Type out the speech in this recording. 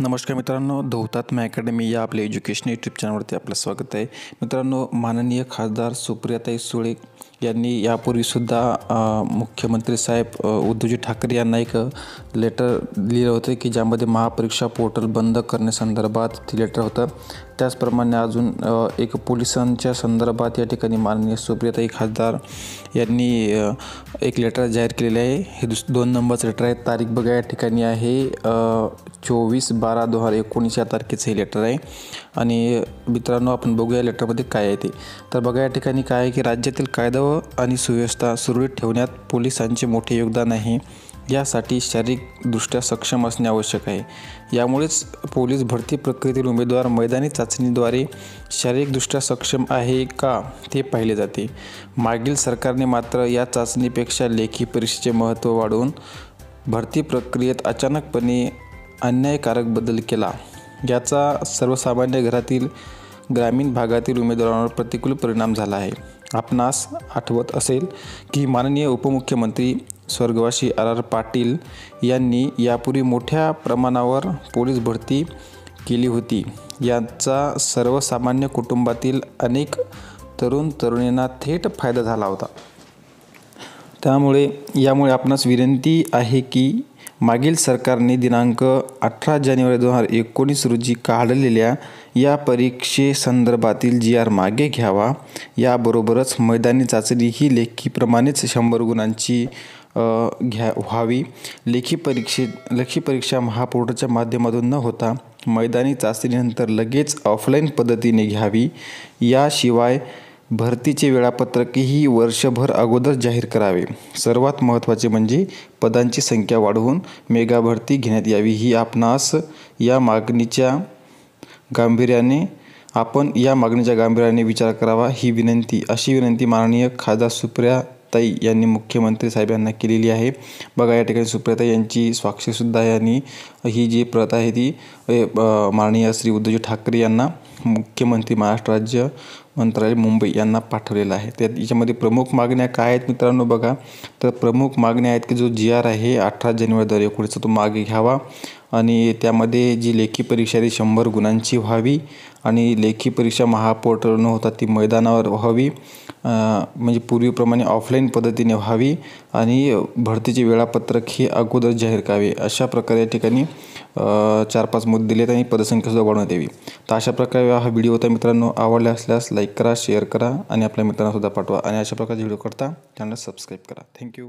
नमस्कार मित्रांनो धौतात्म्य अकॅडमी या आपल्या एज्युकेशन यूट्यूब चॅनलवरती आपलं स्वागत आहे. मित्रांनो माननीय खासदार सुप्रियाताई सुळे यांनी यापूर्वीसुद्धा मुख्यमंत्री साहेब उद्धवजी ठाकरे यांना एक लेटर लिहिलं होतं की ज्यामध्ये महापरीक्षा पोर्टल बंद करण्यासंदर्भात ते लेटर होतं. त्याचप्रमाणे अजून एक पोलिसांच्या संदर्भात या ठिकाणी माननीय सुप्रियाताई खासदार यांनी एक लेटर जाहीर केलेले आहे. हे दुस दोन नंबरचं लेटर आहे तारीख बघा या ठिकाणी आहे चोवीस बारा दोन हजार एकोणीस या तारखेचं हे लेटर आहे. आणि मित्रांनो आपण बघूया लेटरमध्ये काय आहे ते. तर बघा या ठिकाणी काय आहे की राज्यातील कायदा व आणि सुव्यवस्था सुरळीत ठेवण्यात पोलिसांचे मोठे योगदान आहे. यासाठी शारीरिकदृष्ट्या सक्षम असणे आवश्यक आहे. यामुळेच पोलीस भरती प्रक्रियेतील उमेदवार मैदानी चाचणीद्वारे शारीरिकदृष्ट्या सक्षम आहे का ते पाहिले जाते. मागील सरकारने मात्र या चाचणीपेक्षा लेखी परीक्षेचे महत्त्व वाढवून भरती प्रक्रियेत अचानकपणे अन्यायकारक बदल केला. याचा सर्वसामान्य घरातील ग्रामीण भागातील उमेदवारांवर प्रतिकूल परिणाम झाला आहे. आपणास आठवत असेल की माननीय उपमुख्यमंत्री स्वर्गवासी आर आर पाटील यांनी यापूर्वी मोठ्या प्रमाणावर पोलीस भरती केली होती. याचा सर्वसामान्य कुटुंबातील अनेक तरुण तरुणींना थेट फायदा झाला होता. त्यामुळे यामुळे आपणास विनंती आहे की मागील सरकारने दिनांक अठरा जानेवारी दोन हजार एकोणीस रोजी काढलेल्या या परीक्षेसंदर्भातील जी आर मागे घ्यावा याबरोबरच मैदानी चाचणी ही लेखीप्रमाणेच शंभर गुणांची घ्या व्हावी. लेखी परीक्षे लेखी परीक्षा महापोर्टलच्या माध्यमातून न होता मैदानी चाचणीनंतर लगेच ऑफलाईन पद्धतीने घ्यावी. याशिवाय भरतीचे वेळापत्रकही वर्षभर अगोदर जाहीर करावे. सर्वात महत्त्वाचे म्हणजे पदांची संख्या वाढवून मेगा भरती घेण्यात यावी. ही आपणास या मागणीच्या गांभीर्याने आपण या मागणीच्या गांभीर्याने विचार करावा. ही विनंती अशी विनंती माननीय खासदार सुप्रियाताई यांनी मुख्यमंत्री साहेब यांना केलेली आहे. बघा या ठिकाणी सुप्रियाताई यांची स्वाक्षरीसुद्धा आहे आणि ही जी प्रत आहे ती माननीय श्री उद्धवजी ठाकरे यांना मुख्यमंत्री महाराष्ट्र राज्य मंत्रालय मुंबई यांना पाठवलेलं आहे. त्यात याच्यामध्ये प्रमुख मागण्या काय आहेत मित्रांनो बघा. तर प्रमुख मागण्या आहेत की जो जी आर आहे अठरा जानेवारी दोन हजार एकोणीसचा तो मागे घ्यावा आणि त्यामध्ये जी लेखी परीक्षा आहे ती शंभर गुणांची व्हावी आणि लेखी परीक्षा महापोर्टल न होता ती मैदानावर व्हावी. म्हणजे पूर्वीप्रमाणे ऑफलाईन पद्धतीने व्हावी आणि भरतीचे वेळापत्रक हे अगोदर जाहीर करावे. अशा प्रकारे या ठिकाणी चार पाच मुद्दे दिले आहेत आणि पदसंख्यासुद्धा वाढवण्यात यावी. तर अशा प्रकारे हा व्हिडिओ होता मित्रांनो आवडला असल्यास लाईक करा शेअर करा आणि आपल्या मित्रांनासुद्धा पाठवा. आणि अशा प्रकारचे व्हिडिओ करता चॅनल सबस्क्राईब करा. थँक्यू